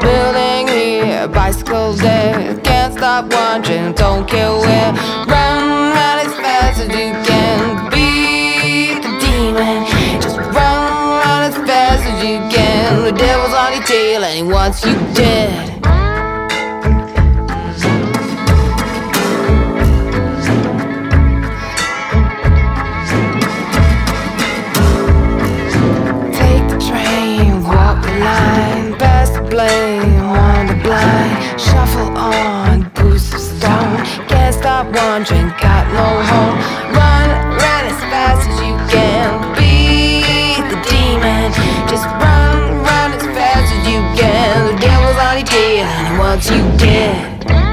Building here, bicycle there Can't stop wondering, don't care where you can The devil's on your tail and he wants you dead Take the train, walk the line, pass the blame on the blind. Shuffle on, boots of stone, can't stop wandering, got no home. Wants you dead.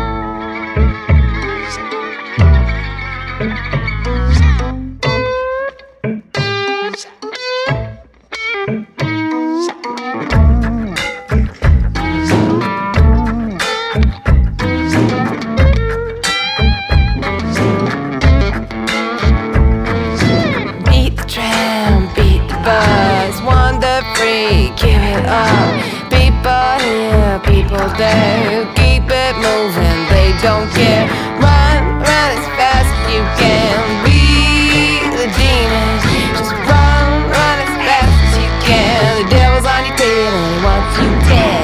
something Keep it moving, they don't care. Run, run as fast as you can. Be the demon Just run, run as fast as you can. The devil's on your tail and he wants you dead